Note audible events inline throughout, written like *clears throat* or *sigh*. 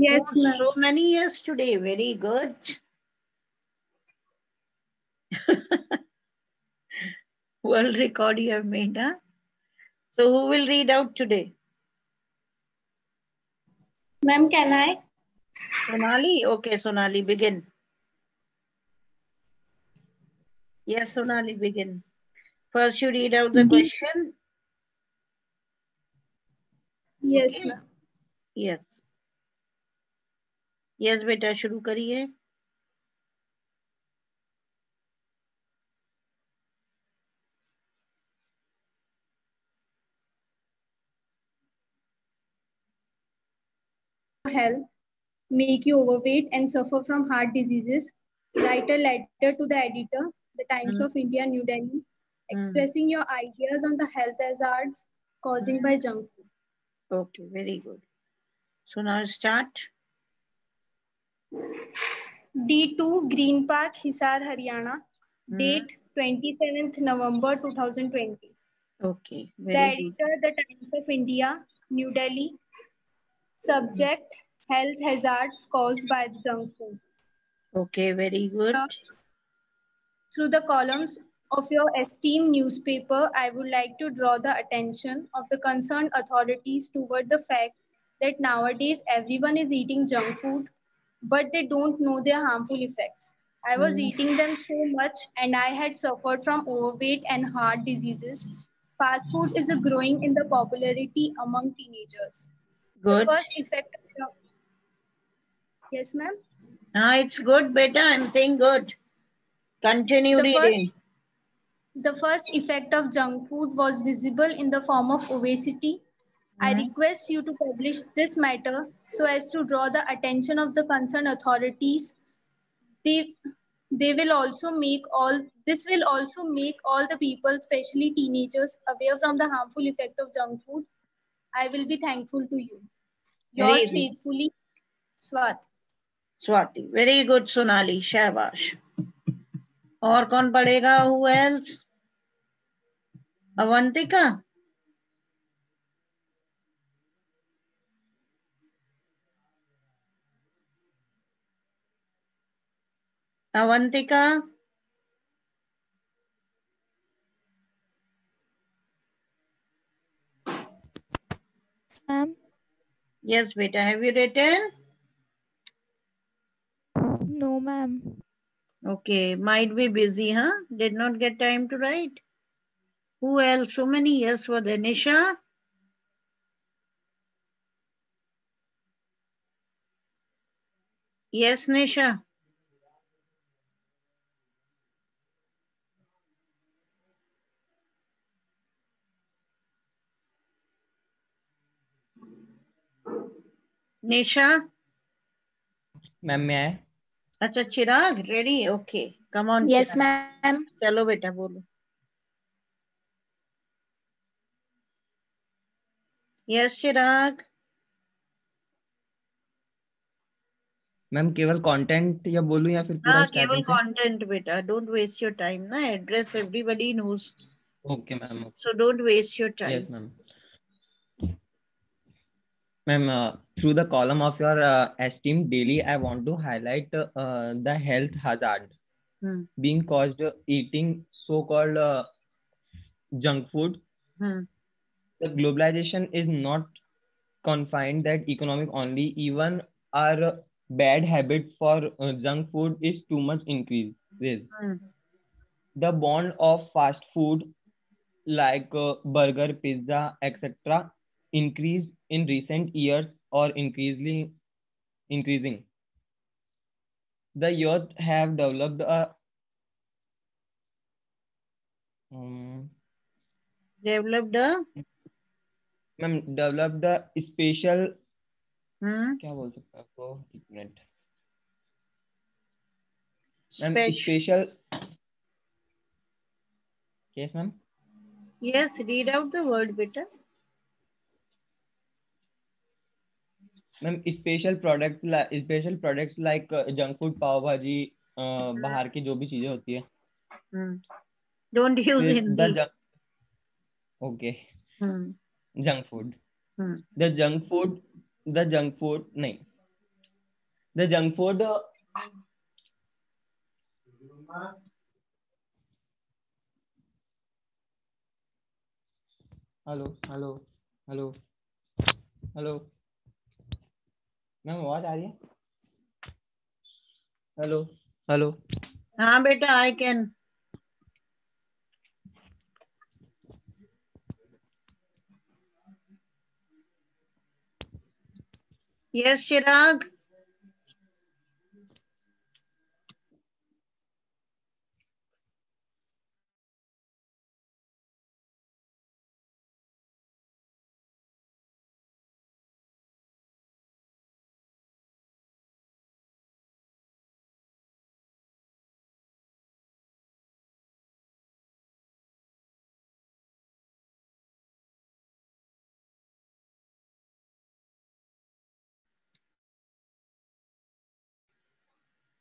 Yes, ma'am. so many years today. Very good. *laughs* World record you have made, huh? So who will read out today? Ma'am, can I? Sonali? Okay, Sonali, begin. Yes, Sonali, begin. First you read out the The- question. Yes, Okay. ma'am. Yes. Yes, बेटा शुरू करिए health, make you overweight and suffer from heart diseases, write a letter to the editor, The Times Hmm. of India, New Delhi, expressing mm. your ideas on the health hazards causing mm. by junk food. Okay, very good. So now start. D2 Green Park, Hisar, Haryana, Hmm. date 27th November 2020. Okay, The very good. editor, The Times of India, New Delhi. Subject, health hazards caused by junk food. Okay, very good. Sir, through the columns of your esteemed newspaper, I would like to draw the attention of the concerned authorities toward the fact that nowadays everyone is eating junk food, but they don't know their harmful effects. I was Hmm. eating them so much and I had suffered from overweight and heart diseases. Fast food is a growing in the popularity among teenagers. Good. The first effect of Yes, ma'am. Ah, it's good, beta. I'm saying good. Continue The reading. first, the first effect of junk food was visible in the form of obesity. I Mhm. request you to publish this matter so as to draw the attention of the concerned authorities. They, they will also make all this will also make all the people, especially teenagers, aware from the harmful effect of junk food. I will be thankful to you. Very Yours good. faithfully, Swat. Swati. Very good, Sonali. शाबाश. और कौन पढ़ेगा? Who else? Avantika? Avantika? Ma'am? Yes, beta. Have you written? No, ma'am. Okay. Might be busy, huh? Did not get time to write. Who else? So many yes for there. Nisha? Yes, Nisha. Nisha. Ma'am मैं आए अच्छा Chirag ready okay come on Yes, ma'am. चलो बेटा बोलो yes Chirag ma'am केवल content या बोलूँ या फिर हाँ केवल कंटेंट बेटा डोंट वेस्ट योर टाइम ना address everybody knows okay ma'am so don't waste your time ma'am. Ma'am, uh, through the column of your uh, esteemed daily, I want to highlight uh, the health hazards hmm. being caused eating so-called uh, junk food. Hmm. The globalization is not confined that economic only. Even our bad habit for uh, junk food is too much increased. Hmm. The bond of fast food like uh, burger, pizza, etc. increase in recent years or increasingly increasing the youth have developed a um, developed ma'am, developed a special हम्म क्या बोल सकते हैं आपको एक minute ma'am special special yes ma'am yes read out the word बेटा ma'am special product special products like junk food pav bhaji बाहर की जो भी चीज़ें होती है। हम्म। Don't use Hindi. Junk okay hmm. Junk food hmm. The junk food the junk food नहीं। Junk food uh, hello hello hello hello ma'am आवाज़ आ रही है? Hello hello. हाँ बेटा I can yes Chirag.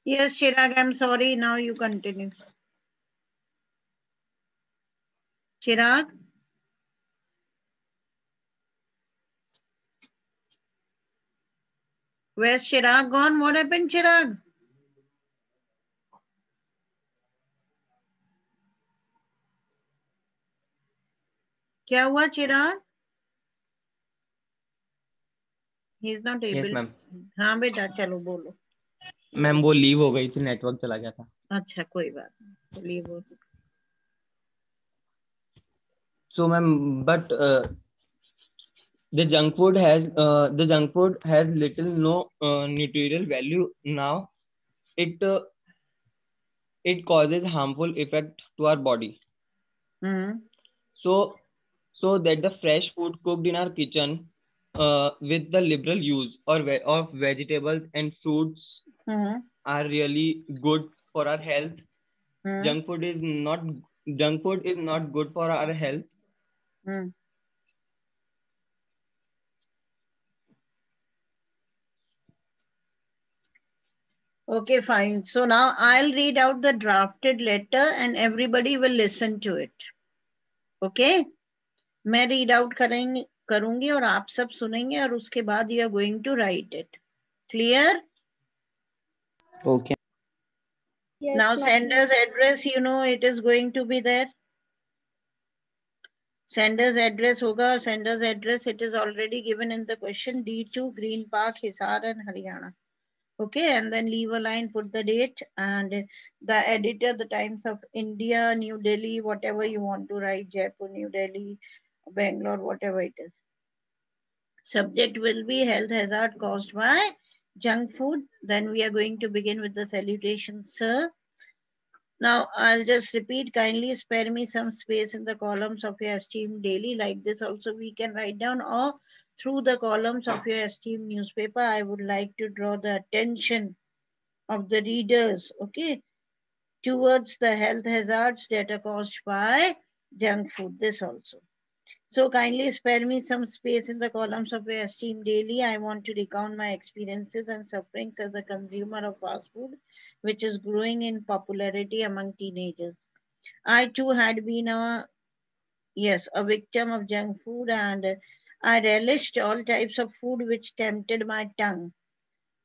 Yes, Chirag, I'm sorry. Now you continue. Chirag? Where's Chirag gone? What happened, Chirag? क्या हुआ Chirag he is not yes able ma'am हाँ बेटा चलो बोलो मैम वो लीव हो गई थी नेटवर्क चला गया था। अच्छा कोई बात लीव तो हो so ma'am but the junk food has the junk food has little no nutritional value now it it causes harmful effect to our body so so that the fresh food cooked in our kitchen with the liberal use और vegetables and fruits hmm are really good for our health hmm junk food is not junk food is not good for our health hmm Okay, fine. So now I'll read out the drafted letter and everybody will listen to it. Okay? मैं read out करेंगे करूंगी और आप सब सुनेंगे और उसके बाद you are going to write it. Clear? okay Yes, now sender's address, you know, it is going to be there. Sender's address hoga. Sender's address, it is already given in the question. D2, Green Park, Hisar and Haryana. Okay, and then leave a line, put the date and the editor, the Times of India, New Delhi, whatever you want to write, Jaipur, New Delhi, Bangalore, whatever it is. Subject will be health hazard caused by junk food. Then we are going to begin with the salutation, sir. Now, I'll just repeat, kindly spare me some space in the columns of your esteemed daily. Like this also we can write down or through the columns of your esteemed newspaper. I would like to draw the attention of the readers, okay, towards the health hazards that are caused by junk food. This also. So kindly spare me some space in the columns of your esteemed daily. I want to recount my experiences and sufferings as a consumer of fast food, which is growing in popularity among teenagers. I too had been a, yes, a victim of junk food and I relished all types of food which tempted my tongue.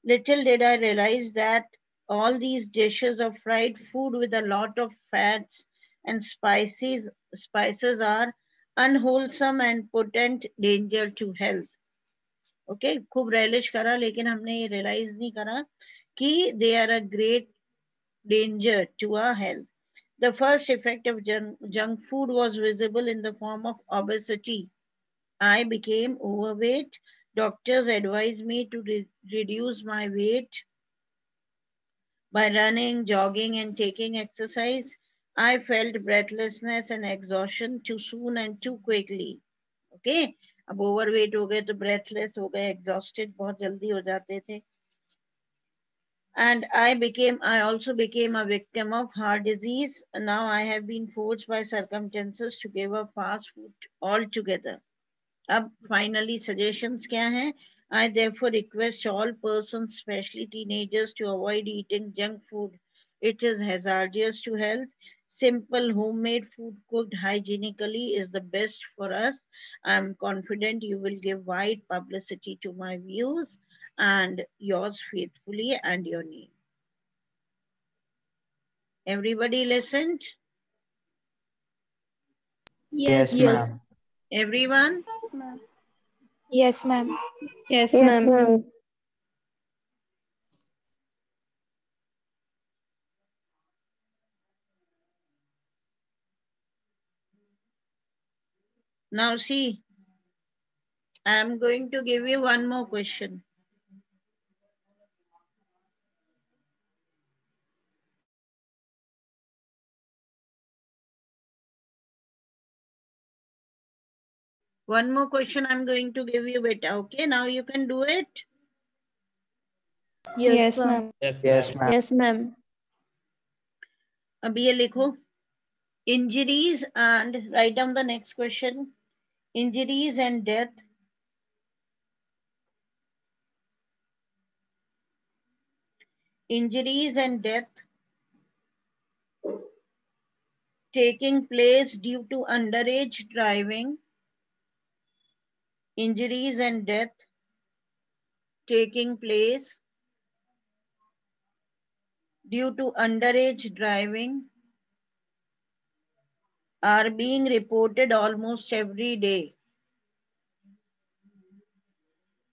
Little did I realize that all these dishes of fried food with a lot of fats and spices, spices are unwholesome and potent danger to health. Okay, खूब relish करा लेकिन हमने ये realize नहीं करा कि they are a great danger to our health. The first effect of junk, junk food was visible in the form of obesity. I became overweight. Doctors advised me to re- reduce my weight by running, jogging, and taking exercise. I felt breathlessness and exhaustion too soon and too quickly. Okay, अब overweight हो गए तो breathless हो गए, exhausted बहुत जल्दी हो जाते थे. And I became, I also became a victim of heart disease. Now I have been forced by circumstances to give up fast food altogether. अब finally suggestions क्या हैं? I therefore request all persons, especially teenagers, to avoid eating junk food. It is hazardous to health. Simple homemade food cooked hygienically is the best for us. I am confident you will give wide publicity to my views. and yours faithfully and your name. Everybody listened? Yes, Yes. ma'am. Everyone? Yes, ma'am. Yes, Yes, ma'am. Now see, I'm going to give you one more question. One more question I'm going to give you, beta. Okay, now you can do it. Yes, ma'am. Yes, ma'am. Yes, ma'am. अब ये लिखो injuries and write down the next question injuries and death. Injuries and death. Taking place due to underage driving. Injuries and death. Taking place due to underage driving are being reported almost every day.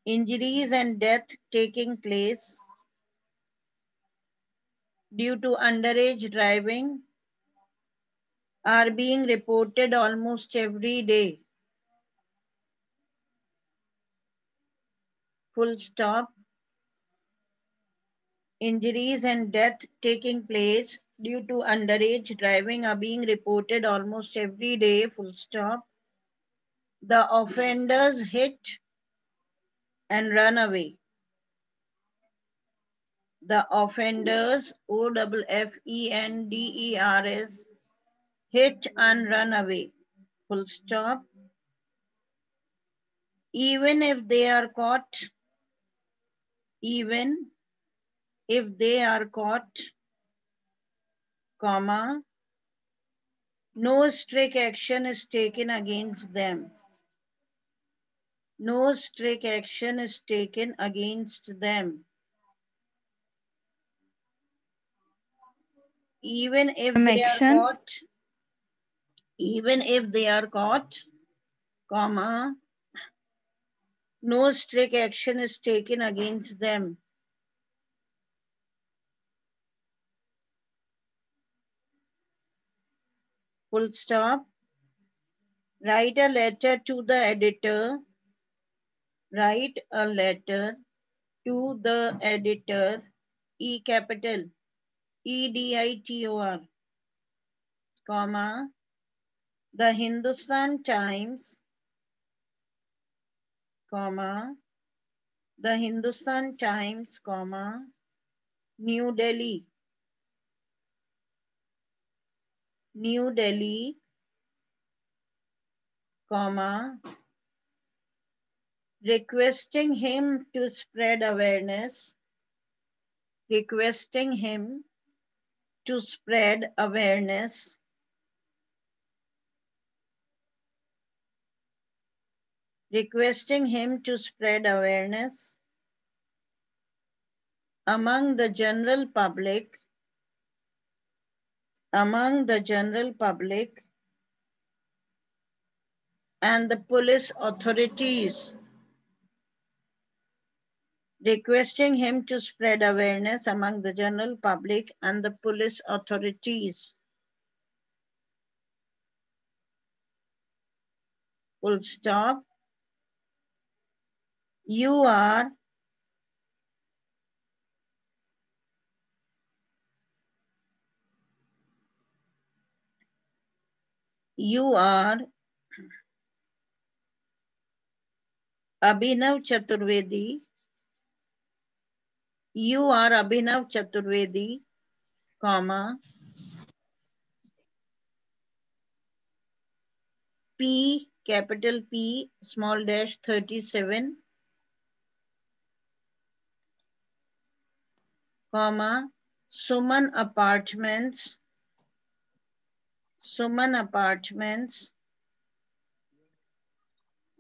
Injuries and death taking place due to underage driving are being reported almost every day. Full stop. Injuries and death taking place due to underage driving are being reported almost every day, full stop. The offenders hit and run away. The offenders, O double F E N D E R S, hit and run away, full stop. Even if they are caught, even if they are caught, comma, no strict action is taken against them. No strict action is taken against them. Even if Some they action. are caught, even if they are caught, comma, no strict action is taken against them. Full stop. Write a letter to the editor. Write a letter to the editor. E capital. E D I T O R. Comma. The Hindustan Times. Comma. The Hindustan Times, comma. New Delhi. New Delhi, comma, requesting him to spread awareness, requesting him to spread awareness, requesting him to spread awareness among the general public among the general public and the police authorities, requesting him to spread awareness among the general public and the police authorities. Full stop. You are you are Abhinav Chaturvedi. You are Abhinav Chaturvedi, comma, P, capital P, small dash 37, comma, Suman Apartments, Suman Apartments,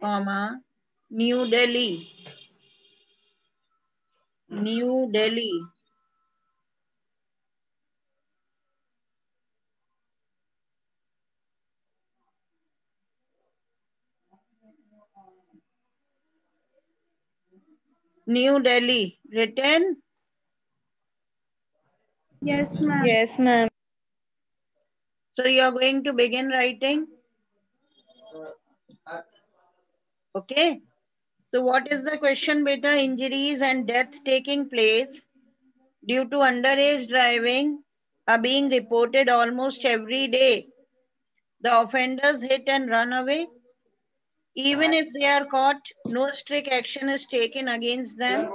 comma, New Delhi. New Delhi. New Delhi. Written. Yes, ma'am. Yes, ma'am. So you are going to begin writing. Okay. So what is the question, beta? Injuries and death taking place due to underage driving are being reported almost every day. The offenders hit and run away. Even if they are caught, no strict action is taken against them.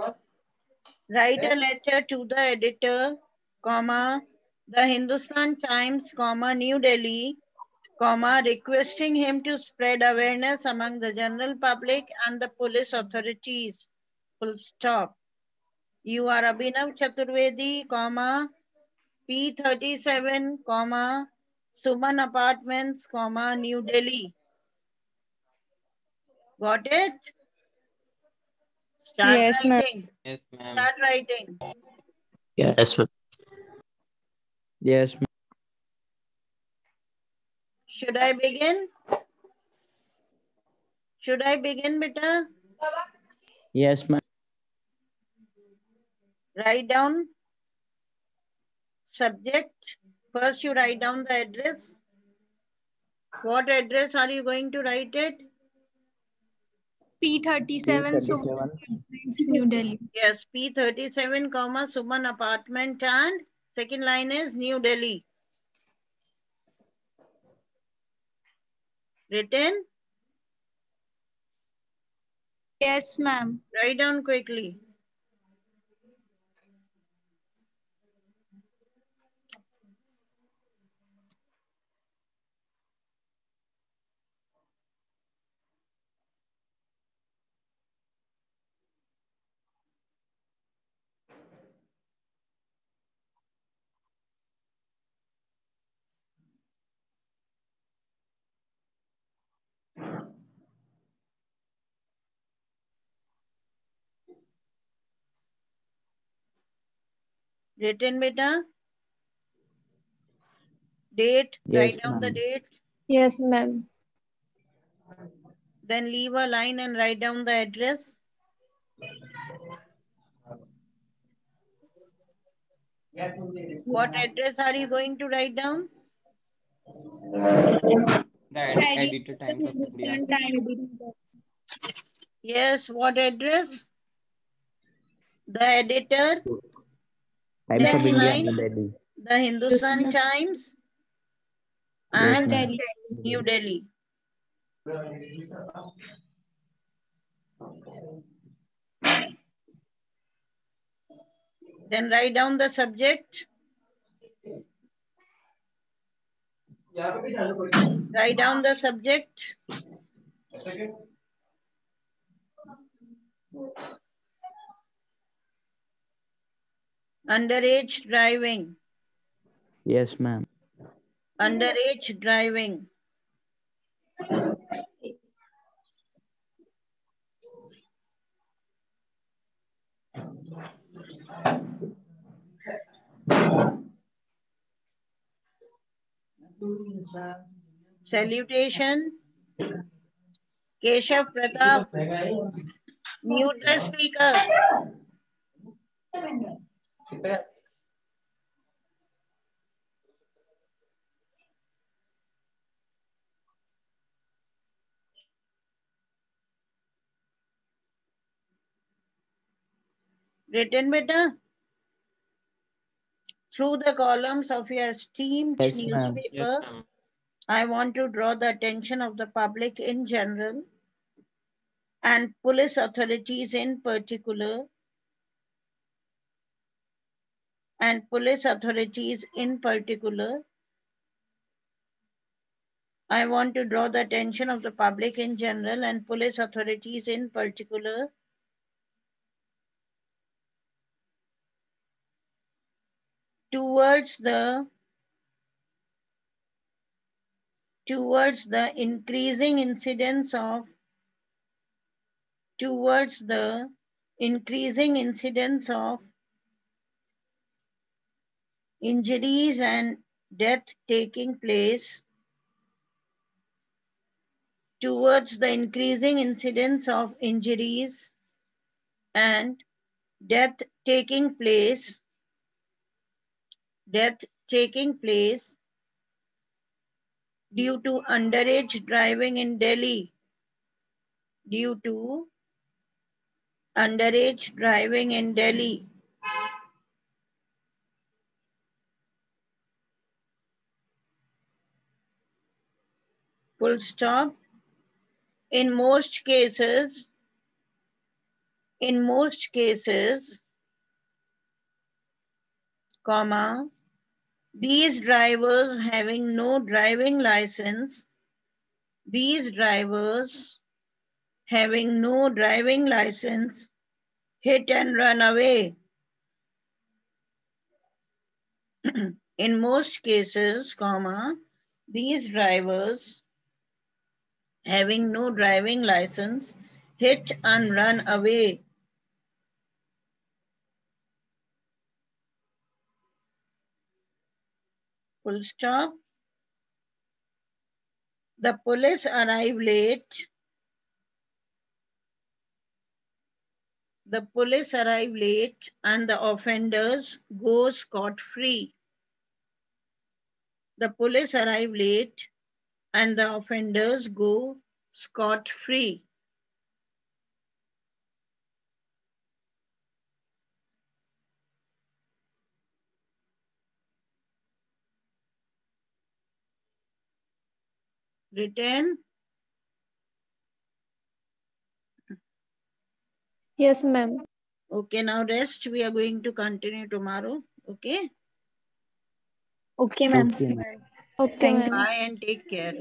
Write a letter to the editor, comma, the Hindustan Times, comma, New Delhi, comma, requesting him to spread awareness among the general public and the police authorities. Full stop. You are Abhinav Chaturvedi, comma, P37, comma, Suman Apartments, comma, New Delhi. Got it? Start Yes, ma'am. writing. Yes. Start writing. Yes, ma'am. Yes, ma'am. Should I begin? Should I begin, beta? Yes, ma'am. Write down subject. First, you write down the address. What address are you going to write it? P37, so New Delhi. Yes, P37, comma, Suman apartment and second line is New Delhi. Written? Yes, ma'am. Write down quickly. Written, beta? Date, Yes, write down the date. Yes, ma'am. Then leave a line and write down the address. What address are you going to write down? The editor Times. Yes, what address? The editor, Times Next of India, line. New Delhi. the Hindustan Times, and ma'am. New Delhi. Then write down the subject. Write down the subject. Underage driving. Yes, ma'am. Underage driving. Salutation. Keshav Pratap. Mute the speaker. Written beta? Through the columns of your esteemed Yes, ma'am. Yes, newspaper. I want to draw the attention of the public in general and police authorities in particular and police authorities in particular. I want to draw the attention of the public in general and police authorities in particular towards the towards the increasing incidence of towards the increasing incidence of injuries and death taking place towards the increasing incidence of injuries and death taking place death taking place due to underage driving in Delhi due to underage driving in Delhi. Full stop. In most cases, in most cases, comma, these drivers having no driving license, these drivers having no driving license hit and run away. *clears throat* In most cases, comma, these drivers having no driving license hit and run away. Full stop. The police arrive late. The police arrive late and the offenders go scot-free. The police arrive late and the offenders go scot-free. Written, Yes, ma'am. okay, now rest. We are going to continue tomorrow. Okay, Okay, ma'am. Okay, ma'am. Okay, Thank ma'am. bye and take care.